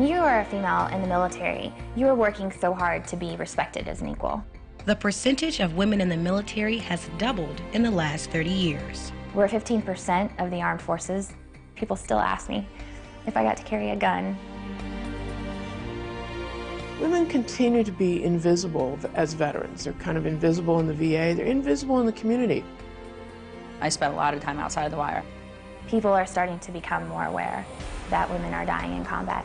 When you are a female in the military, you are working so hard to be respected as an equal. The percentage of women in the military has doubled in the last 30 years. We're 15% of the armed forces. People still ask me if I got to carry a gun. Women continue to be invisible as veterans. They're kind of invisible in the VA, they're invisible in the community. I spent a lot of time outside of the wire. People are starting to become more aware that women are dying in combat.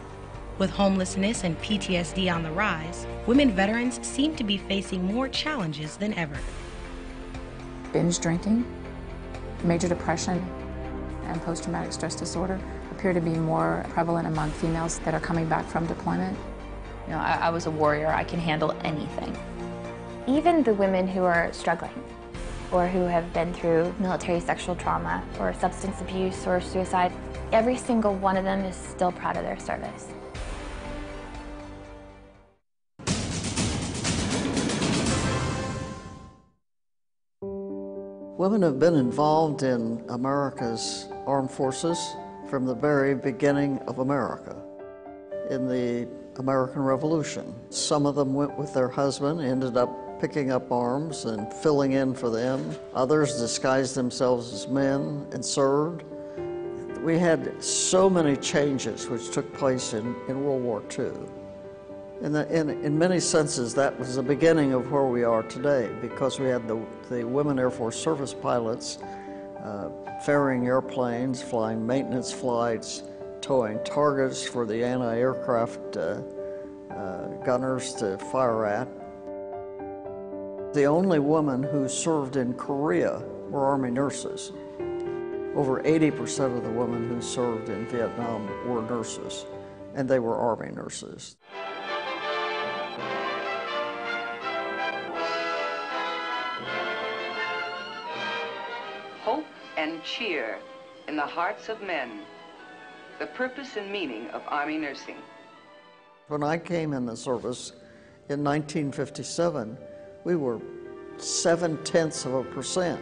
With homelessness and PTSD on the rise, women veterans seem to be facing more challenges than ever. Binge drinking, major depression, and post traumatic stress disorder appear to be more prevalent among females that are coming back from deployment. You know, I, I was a warrior, I can handle anything. Even the women who are struggling or who have been through military sexual trauma or substance abuse or suicide, every single one of them is still proud of their service. Women have been involved in America's armed forces from the very beginning of America. In the American Revolution, some of them went with their husband, ended up picking up arms and filling in for them. Others disguised themselves as men and served. We had so many changes which took place in, in World War II. In, the, in, in many senses, that was the beginning of where we are today because we had the, the women Air Force service pilots uh, ferrying airplanes, flying maintenance flights, towing targets for the anti-aircraft uh, uh, gunners to fire at. The only women who served in Korea were Army nurses. Over 80% of the women who served in Vietnam were nurses, and they were Army nurses. And cheer in the hearts of men, the purpose and meaning of Army nursing. When I came in the service in 1957, we were seven tenths of a percent.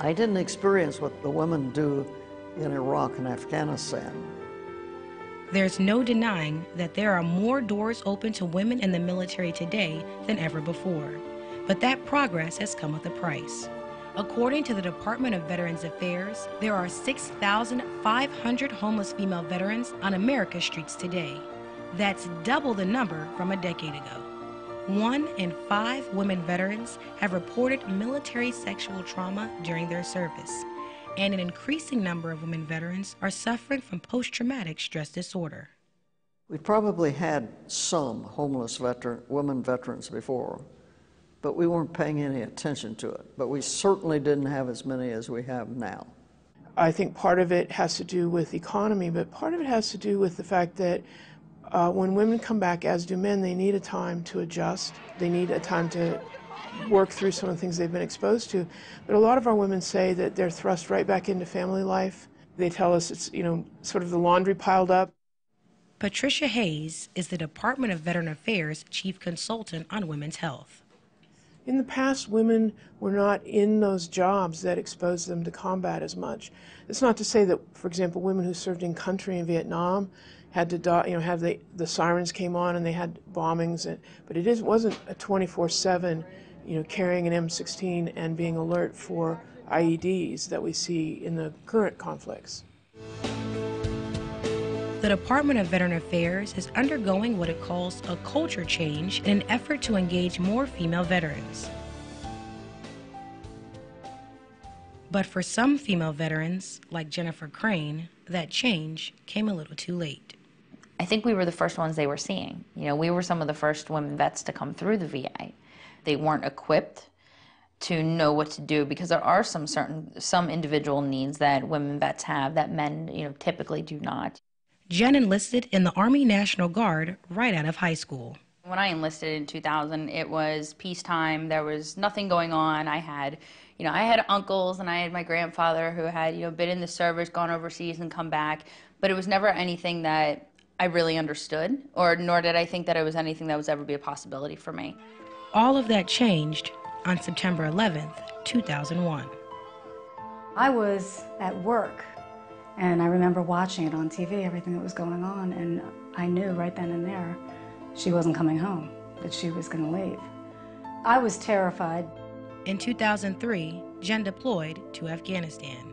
I didn't experience what the women do in Iraq and Afghanistan. There's no denying that there are more doors open to women in the military today than ever before. But that progress has come with a price. According to the Department of Veterans Affairs, there are 6,500 homeless female veterans on America's streets today. That's double the number from a decade ago. One in five women veterans have reported military sexual trauma during their service, and an increasing number of women veterans are suffering from post traumatic stress disorder. We've probably had some homeless veteran, women veterans before, but we weren't paying any attention to it. But we certainly didn't have as many as we have now. I think part of it has to do with economy, but part of it has to do with the fact that uh, when women come back, as do men, they need a time to adjust. They need a time to work through some of the things they've been exposed to. But a lot of our women say that they're thrust right back into family life. They tell us it's, you know, sort of the laundry piled up. Patricia Hayes is the Department of Veteran Affairs Chief Consultant on Women's Health. In the past, women were not in those jobs that exposed them to combat as much. It's not to say that, for example, women who served in country in Vietnam had to, you know, have the, the sirens came on and they had bombings, and, but it is, wasn't a 24-7, you know, carrying an M16 and being alert for IEDs that we see in the current conflicts. The Department of Veteran Affairs is undergoing what it calls a culture change in an effort to engage more female veterans. But for some female veterans, like Jennifer Crane, that change came a little too late. I think we were the first ones they were seeing. You know, we were some of the first women vets to come through the VA. They weren't equipped to know what to do because there are some certain some individual needs that women vets have that men, you know, typically do not. Jen enlisted in the Army National Guard right out of high school. When I enlisted in 2000, it was peacetime. There was nothing going on. I had, you know, I had uncles and I had my grandfather who had, you know, been in the service, gone overseas and come back, but it was never anything that I really understood, or nor did I think that it was anything that was ever be a possibility for me. All of that changed on September 11th, 2001. I was at work and I remember watching it on TV, everything that was going on, and I knew right then and there she wasn't coming home, that she was going to leave. I was terrified. In 2003, Jen deployed to Afghanistan.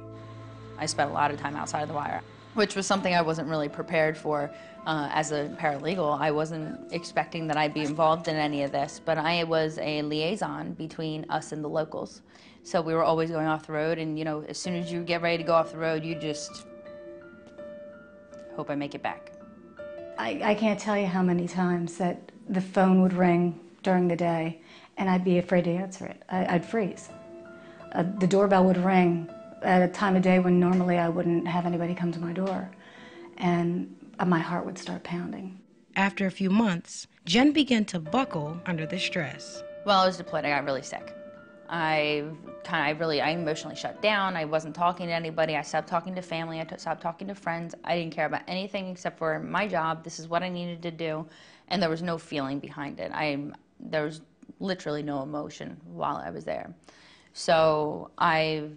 I spent a lot of time outside of the wire, which was something I wasn't really prepared for uh, as a paralegal. I wasn't expecting that I'd be involved in any of this, but I was a liaison between us and the locals. So we were always going off the road, and you know, as soon as you get ready to go off the road, you just hope I make it back. I, I can't tell you how many times that the phone would ring during the day, and I'd be afraid to answer it. I, would freeze. Uh, the doorbell would ring at a time of day when normally I wouldn't have anybody come to my door, and uh, my heart would start pounding. After a few months, Jen began to buckle under the stress. Well, I was deployed. I got really sick. I kind of, I really, I emotionally shut down. I wasn't talking to anybody. I stopped talking to family. I stopped talking to friends. I didn't care about anything except for my job. This is what I needed to do, and there was no feeling behind it. I, there was literally no emotion while I was there. So I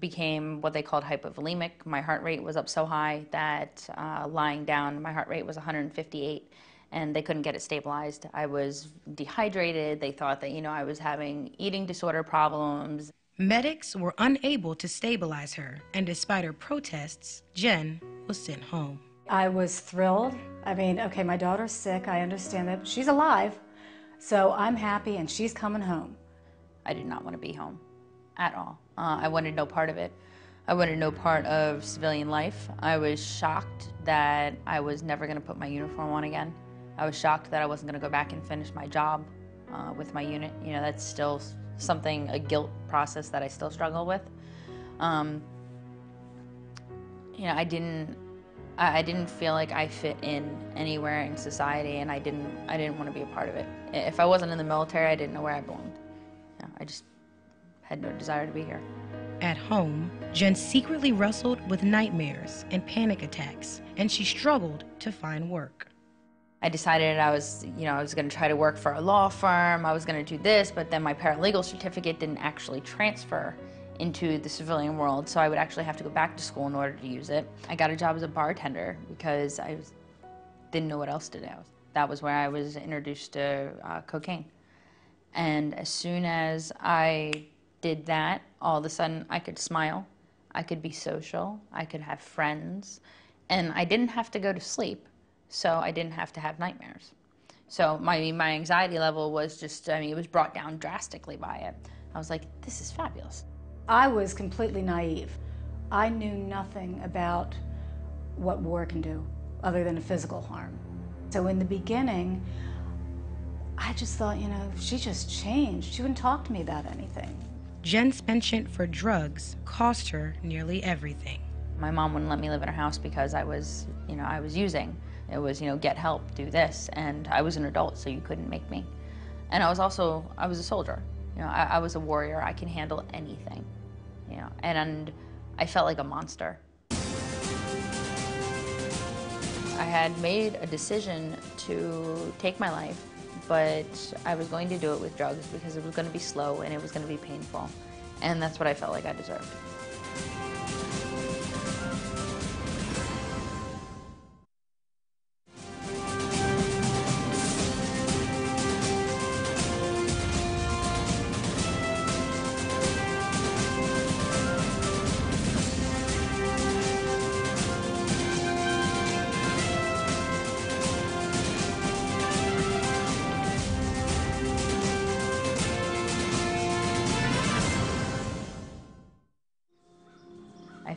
became what they called hypovolemic. My heart rate was up so high that uh, lying down, my heart rate was 158 and they couldn't get it stabilized. I was dehydrated. They thought that, you know, I was having eating disorder problems. Medics were unable to stabilize her, and despite her protests, Jen was sent home. I was thrilled. I mean, okay, my daughter's sick. I understand that. She's alive. So I'm happy, and she's coming home. I did not want to be home at all. Uh, I wanted no part of it. I wanted no part of civilian life. I was shocked that I was never going to put my uniform on again. I was shocked that I wasn't going to go back and finish my job uh, with my unit. You know, that's still something, a guilt process that I still struggle with. Um, you know, I didn't, I, didn't feel like I fit in anywhere in society, and I didn't, I didn't want to be a part of it. If I wasn't in the military, I didn't know where I belonged. You know, I just had no desire to be here. At home, Jen secretly wrestled with nightmares and panic attacks, and she struggled to find work. I decided I was, you know, I was going to try to work for a law firm. I was going to do this, but then my paralegal certificate didn't actually transfer into the civilian world, so I would actually have to go back to school in order to use it. I got a job as a bartender because I was, didn't know what else to do. That was where I was introduced to uh, cocaine. And as soon as I did that, all of a sudden I could smile, I could be social, I could have friends, and I didn't have to go to sleep so I didn't have to have nightmares. So my, my anxiety level was just, I mean, it was brought down drastically by it. I was like, this is fabulous. I was completely naive. I knew nothing about what war can do other than a physical harm. So in the beginning, I just thought, you know, she just changed. She wouldn't talk to me about anything. Jen's penchant for drugs cost her nearly everything. My mom wouldn't let me live in her house because I was, you know, I was using. It was, you know, get help, do this. And I was an adult, so you couldn't make me. And I was also, I was a soldier. You know, I, I was a warrior. I can handle anything. You know, and, and I felt like a monster. I had made a decision to take my life, but I was going to do it with drugs because it was going to be slow and it was going to be painful. And that's what I felt like I deserved.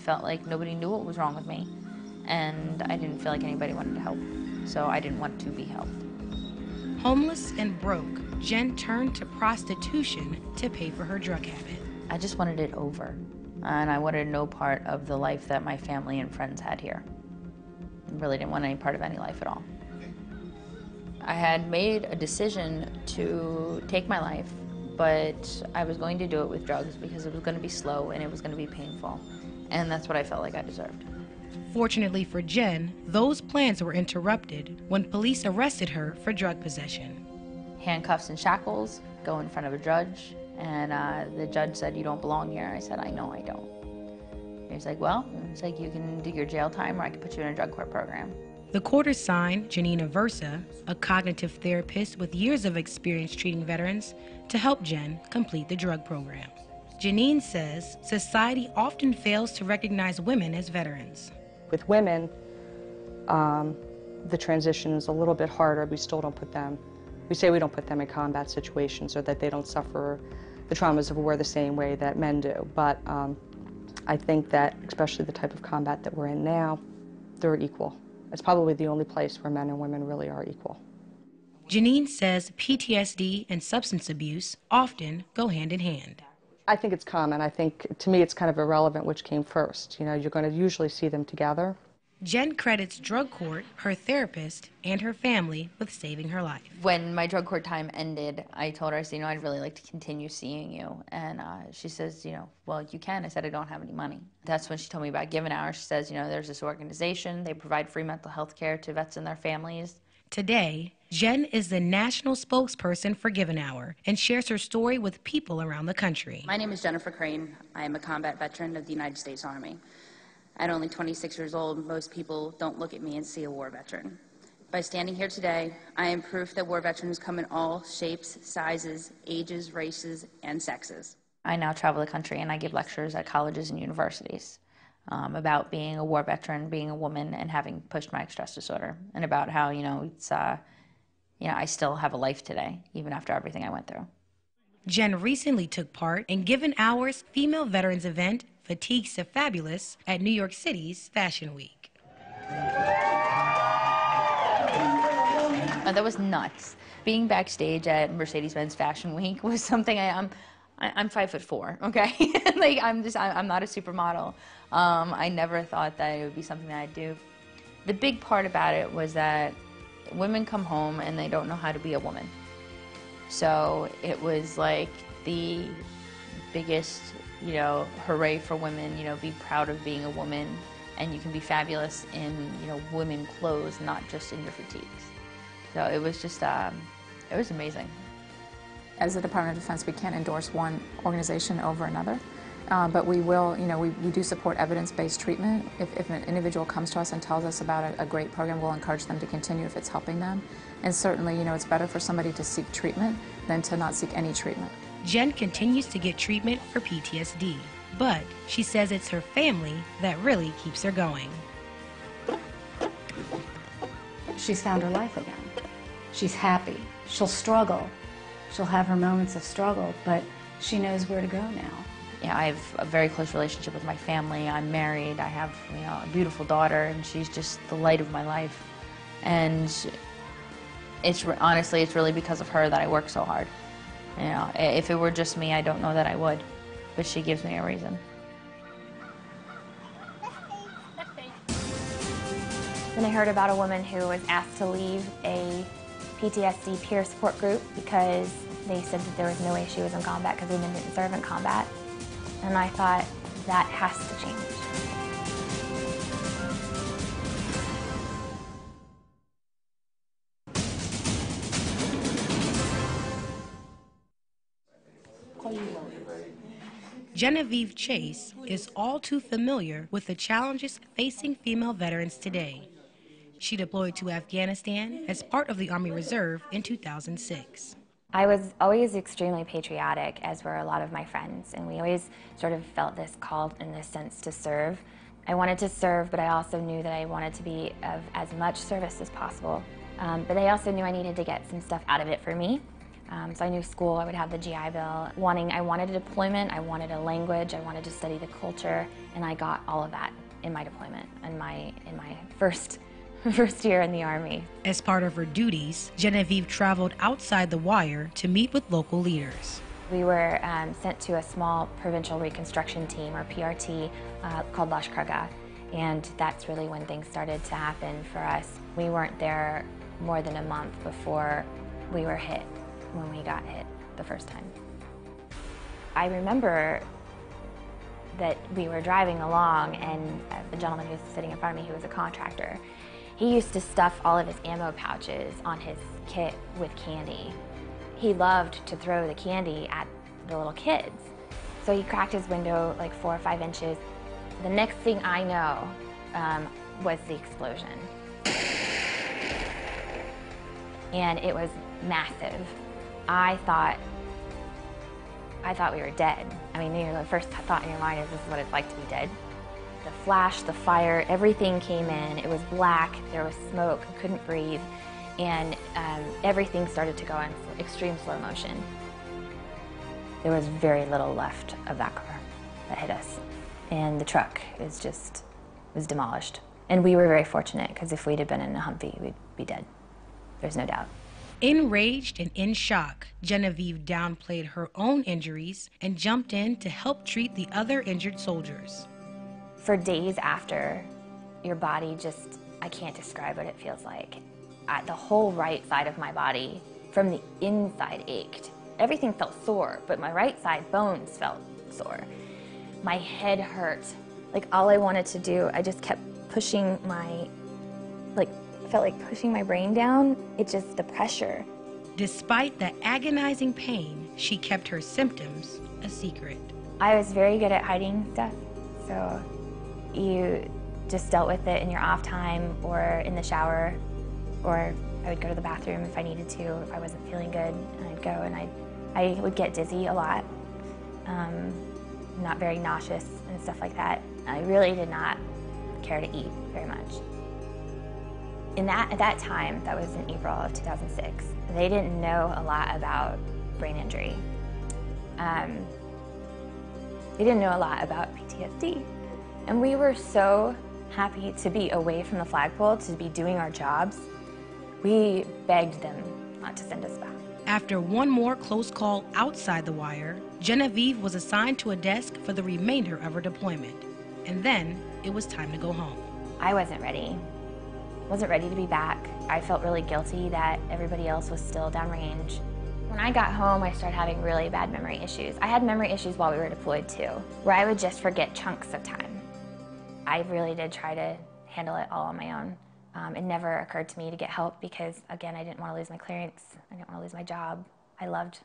Felt like nobody knew what was wrong with me, and I didn't feel like anybody wanted to help, so I didn't want to be helped. Homeless and broke, Jen turned to prostitution to pay for her drug habit. I just wanted it over, and I wanted no part of the life that my family and friends had here. I really didn't want any part of any life at all. I had made a decision to take my life, but I was going to do it with drugs because it was going to be slow and it was going to be painful and that's what I felt like I deserved. Fortunately for Jen, those plans were interrupted when police arrested her for drug possession. Handcuffs and shackles, go in front of a judge, and uh, the judge said, You don't belong here. I said, I know I don't. He's like, Well, it's like you can do your jail time or I can put you in a drug court program. The court assigned Janina Versa, a cognitive therapist with years of experience treating veterans, to help Jen complete the drug program. Janine says society often fails to recognize women as veterans. With women, um, the transition is a little bit harder. We still don't put them, we say we don't put them in combat situations or that they don't suffer the traumas of war the same way that men do. But um, I think that, especially the type of combat that we're in now, they're equal. It's probably the only place where men and women really are equal. Janine says PTSD and substance abuse often go hand in hand. I think it's common. I think, to me, it's kind of irrelevant which came first. You know, you're going to usually see them together. Jen credits drug court, her therapist, and her family with saving her life. When my drug court time ended, I told her, I said, you know, I'd really like to continue seeing you. And uh, she says, you know, well, you can. I said, I don't have any money. That's when she told me about Give an Hour. She says, you know, there's this organization. They provide free mental health care to vets and their families. Today, Jen is the national spokesperson for Give an Hour and shares her story with people around the country. My name is Jennifer Crane. I am a combat veteran of the United States Army. At only 26 years old, most people don't look at me and see a war veteran. By standing here today, I am proof that war veterans come in all shapes, sizes, ages, races, and sexes. I now travel the country and I give lectures at colleges and universities um, about being a war veteran, being a woman, and having post-traumatic stress disorder, and about how you know it's uh, you know I still have a life today, even after everything I went through. Jen recently took part in Give an Hour's female veterans event, Fatigues of Fabulous, at New York City's Fashion Week. Uh, that was nuts. Being backstage at Mercedes-Benz Fashion Week was something I, am I, am five foot four, okay? like I'm just, I, am not a supermodel. Um, I never thought that it would be something that I'd do. The big part about it was that women come home and they don't know how to be a woman. So it was like the biggest, you know, hooray for women, you know, be proud of being a woman and you can be fabulous in, you know, women clothes, not just in your fatigues. So it was just, um, it was amazing. As the Department of Defense, we can't endorse one organization over another. Uh, but we will, you know, we, we do support evidence-based treatment. If, if, an individual comes to us and tells us about a, a, great program, we'll encourage them to continue if it's helping them. And certainly, you know, it's better for somebody to seek treatment than to not seek any treatment. Jen continues to get treatment for PTSD, but she says it's her family that really keeps her going. She's found her life again. She's happy. She'll struggle, she'll have her moments of struggle, but she knows where to go now. Yeah, I have a very close relationship with my family. I'm married. I have you know a beautiful daughter, and she's just the light of my life. And it's honestly, it's really because of her that I work so hard. You know, if it were just me, I don't know that I would, but she gives me a reason. Then I heard about a woman who was asked to leave a PTSD peer support group because they said that there was no way she was in combat because women didn't serve in combat. And I thought, that has to change. Genevieve Chase is all too familiar with the challenges facing female veterans today. She deployed to Afghanistan as part of the Army Reserve in 2006. I was always extremely patriotic, as were a lot of my friends, and we always sort of felt this call in this sense to serve. I wanted to serve, but I also knew that I wanted to be of as much service as possible. Um, but I also knew I needed to get some stuff out of it for me. Um, so I knew school, I would have the GI Bill. Wanting, I wanted a deployment, I wanted a language, I wanted to study the culture, and I got all of that in my deployment, in my, in my first first year in the Army. As part of her duties, Genevieve traveled outside the wire to meet with local leaders. We were um, sent to a small provincial reconstruction team, or PRT, uh, called Lashkargah, and that's really when things started to happen for us. We weren't there more than a month before we were hit, when we got hit the first time. I remember that we were driving along and uh, the gentleman who was sitting in front of me, who was a contractor, he used to stuff all of his ammo pouches on his kit with candy. He loved to throw the candy at the little kids. So he cracked his window like four or five inches. The next thing I know um, was the explosion. and it was massive. I thought, I thought we were dead. I mean, you know, the first thought in your mind is this is what it's like to be dead. The flash, the fire, everything came in. It was black, there was smoke, I couldn't breathe, and um, everything started to go in extreme slow motion. There was very little left of that car that hit us, and the truck is just was demolished. And we were very fortunate because if we'd have been in a Humvee, we'd be dead. There's no doubt. Enraged and in shock, Genevieve downplayed her own injuries and jumped in to help treat the other injured soldiers. For days after, your body just, I can't describe what it feels like. I, the whole right side of my body, from the inside, ached. Everything felt sore, but my right side bones felt sore. My head hurt. Like all I wanted to do, I just kept pushing my, like, felt like pushing my brain down. It just, the pressure. Despite the agonizing pain, she kept her symptoms a secret. I was very good at hiding stuff. So you just dealt with it in your off time or in the shower, or I would go to the bathroom if I needed to, if I wasn't feeling good, and I'd go and I, I would get dizzy a lot, um, not very nauseous and stuff like that. I really did not care to eat very much. In that, at that time, that was in April of 2006, they didn't know a lot about brain injury. Um, they didn't know a lot about PTSD. And we were so happy to be away from the flagpole, to be doing our jobs. We begged them not to send us back. After one more close call outside the wire, Genevieve was assigned to a desk for the remainder of her deployment. And then it was time to go home. I wasn't ready. Wasn't ready to be back. I felt really guilty that everybody else was still downrange. When I got home, I started having really bad memory issues. I had memory issues while we were deployed too, where I would just forget chunks of time. I really did try to handle it all on my own. Um, it never occurred to me to get help because, again, I didn't want to lose my clearance. I didn't want to lose my job. I loved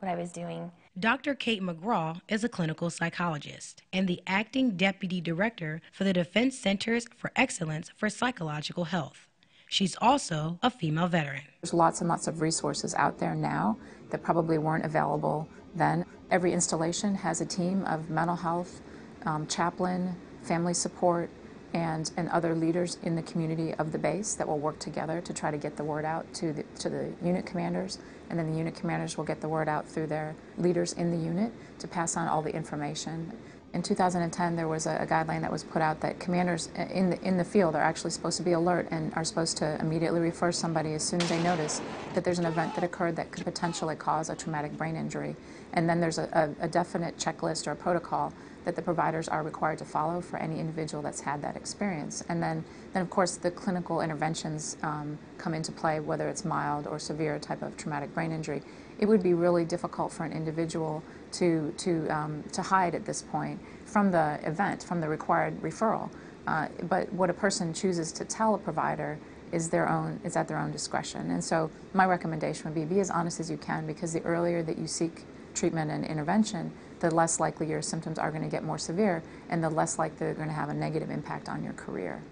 what I was doing. Dr. Kate McGraw is a clinical psychologist and the acting deputy director for the Defense Centers for Excellence for Psychological Health. She's also a female veteran. There's lots and lots of resources out there now that probably weren't available then. Every installation has a team of mental health, um, chaplain, family support, and, and other leaders in the community of the base that will work together to try to get the word out to the, to the unit commanders. And then the unit commanders will get the word out through their leaders in the unit to pass on all the information. In 2010, there was a, a, guideline that was put out that commanders uh, in the, in the field are actually supposed to be alert and are supposed to immediately refer somebody as soon as they notice that there's an event that occurred that could potentially cause a traumatic brain injury. And then there's a, a, a definite checklist or protocol that the providers are required to follow for any individual that's had that experience. And then, then of course, the clinical interventions um, come into play, whether it's mild or severe type of traumatic brain injury. It would be really difficult for an individual to, to, um, to hide at this point from the event, from the required referral. Uh, but what a person chooses to tell a provider is their own is at their own discretion. And so my recommendation would be be as honest as you can because the earlier that you seek treatment and intervention, the less likely your symptoms are going to get more severe and the less likely they're going to have a negative impact on your career.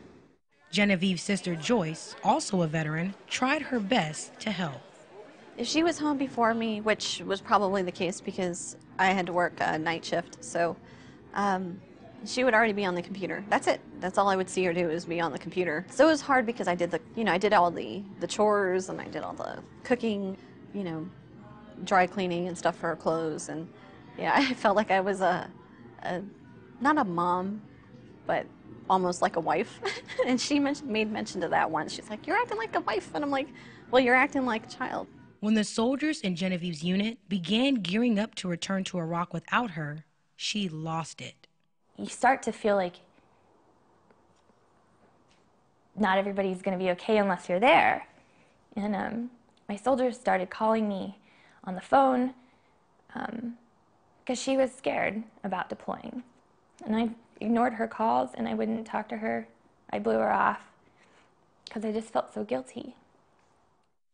Genevieve's sister Joyce, also a veteran, tried her best to help. If she was home before me, which was probably the case because I had to work a night shift, so um, she would already be on the computer. That's it. That's all I would see her do is be on the computer. So it was hard because I did the, you know, I did all the the chores and I did all the cooking, you know, dry cleaning and stuff for her clothes and yeah, I felt like I was a, a not a mom, but almost like a wife. and she mentioned, made mention to that once. She's like, "You're acting like a wife," and I'm like, "Well, you're acting like a child." When the soldiers in Genevieve's unit began gearing up to return to Iraq without her, she lost it. You start to feel like not everybody's going to be okay unless you're there. And um, my soldiers started calling me on the phone. Um, because she was scared about deploying. And I ignored her calls and I wouldn't talk to her. I blew her off because I just felt so guilty.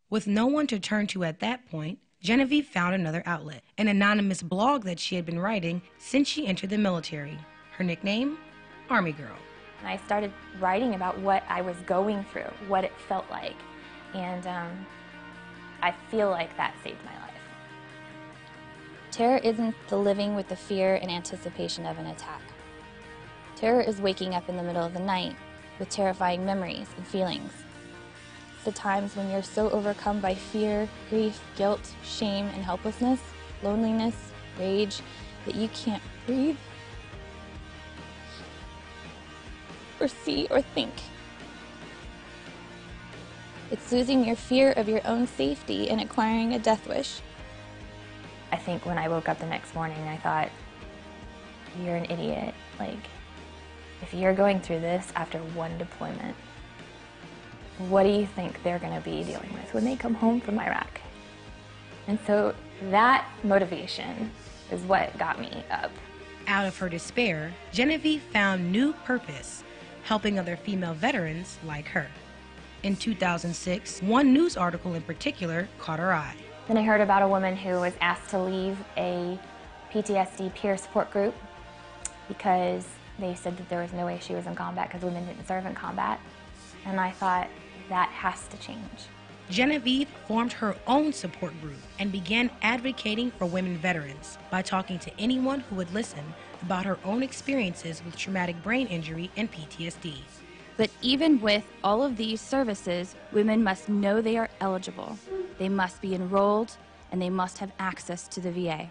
With no one to turn to at that point, Genevieve found another outlet, an anonymous blog that she had been writing since she entered the military. Her nickname? Army Girl. I started writing about what I was going through, what it felt like. And um, I feel like that saved my life. Terror isn't the living with the fear and anticipation of an attack. Terror is waking up in the middle of the night with terrifying memories and feelings. It's the times when you're so overcome by fear, grief, guilt, shame, and helplessness, loneliness, rage, that you can't breathe or see or think. It's losing your fear of your own safety and acquiring a death wish. I think when I woke up the next morning, I thought, you're an idiot. Like, if you're going through this after one deployment, what do you think they're going to be dealing with when they come home from Iraq? And so that motivation is what got me up. Out of her despair, Genevieve found new purpose, helping other female veterans like her. In 2006, one news article in particular caught her eye. Then I heard about a woman who was asked to leave a PTSD peer support group because they said that there was no way she was in combat because women didn't serve in combat. And I thought, that has to change. Genevieve formed her own support group and began advocating for women veterans by talking to anyone who would listen about her own experiences with traumatic brain injury and PTSD. But even with all of these services, women must know they are eligible. They must be enrolled and they must have access to the VA.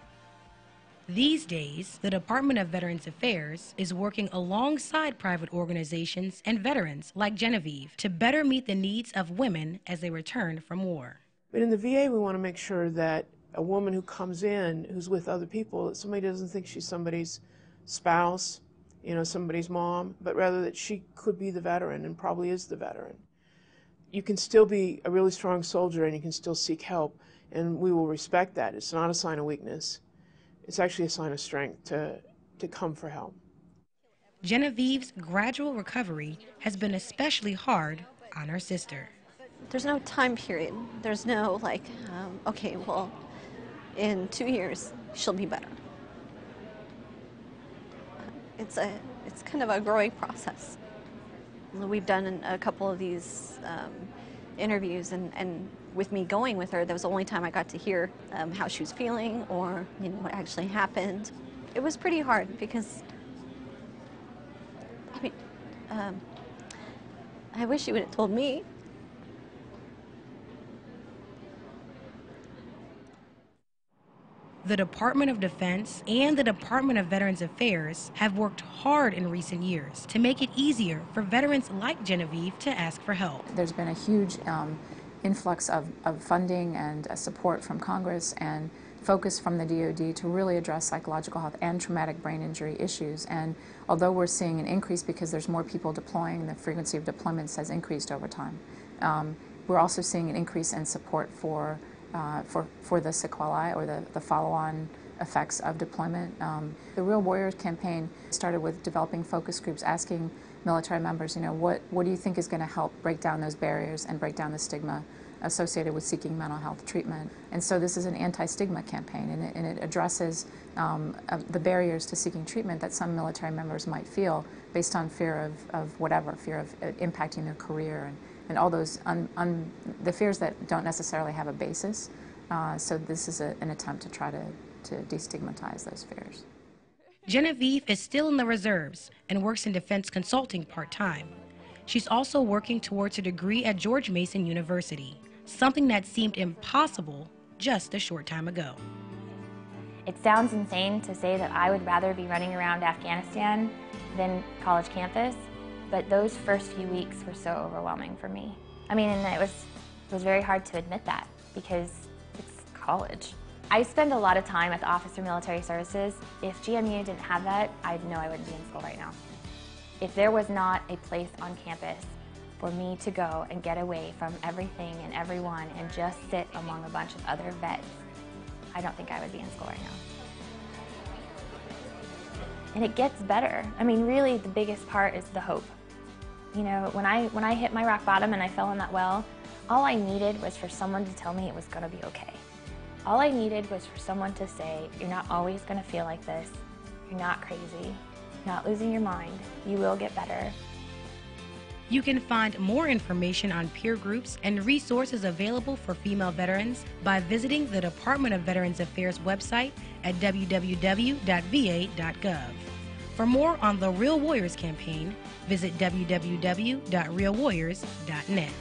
These days, the Department of Veterans Affairs is working alongside private organizations and veterans like Genevieve to better meet the needs of women as they return from war. But in the VA, we want to make sure that a woman who comes in who's with other people, that somebody doesn't think she's somebody's spouse, you know, somebody's mom, but rather that she could be the veteran and probably is the veteran. You can still be a really strong soldier and you can still seek help, and we will respect that. It's not a sign of weakness. It's actually a sign of strength to, to come for help. Genevieve's gradual recovery has been especially hard on her sister. There's no time period. There's no like, um, okay, well, in two years she'll be better. It's a, it's kind of a growing process. We've done a couple of these um, interviews, and, and with me going with her, that was the only time I got to hear um, how she was feeling or you know what actually happened. It was pretty hard because I mean, um, I wish she would have told me. The Department of Defense and the Department of Veterans Affairs have worked hard in recent years to make it easier for veterans like Genevieve to ask for help. There's been a huge um, influx of, of funding and uh, support from Congress and focus from the DoD to really address psychological health and traumatic brain injury issues. And although we're seeing an increase because there's more people deploying, the frequency of deployments has increased over time. Um, we're also seeing an increase in support for, uh, for, for the sequelae or the, the follow-on effects of deployment. Um, the Real Warriors campaign started with developing focus groups asking military members, you know, what, what do you think is going to help break down those barriers and break down the stigma associated with seeking mental health treatment? And so this is an anti-stigma campaign, and it, and it addresses um, uh, the barriers to seeking treatment that some military members might feel based on fear of, of whatever, fear of uh, impacting their career and, and all those, un, un, the fears that don't necessarily have a basis. Uh, so this is a, an attempt to try to, to destigmatize those fears. Genevieve is still in the reserves and works in defense consulting part time. She's also working towards a degree at George Mason University, something that seemed impossible just a short time ago. It sounds insane to say that I would rather be running around Afghanistan than college campus, but those first few weeks were so overwhelming for me. I mean, and it was, it was very hard to admit that because it's college. I spend a lot of time at the Office for Military Services. If GMU didn't have that, I know I wouldn't be in school right now. If there was not a place on campus for me to go and get away from everything and everyone and just sit among a bunch of other vets, I don't think I would be in school right now. And it gets better. I mean, really, the biggest part is the hope. You know, when I, when I hit my rock bottom and I fell in that well, all I needed was for someone to tell me it was going to be okay. All I needed was for someone to say, you're not always going to feel like this. You're not crazy. You're not losing your mind. You will get better. You can find more information on peer groups and resources available for female veterans by visiting the Department of Veterans Affairs website at www.va.gov. For more on the Real Warriors campaign, visit www.realwarriors.net.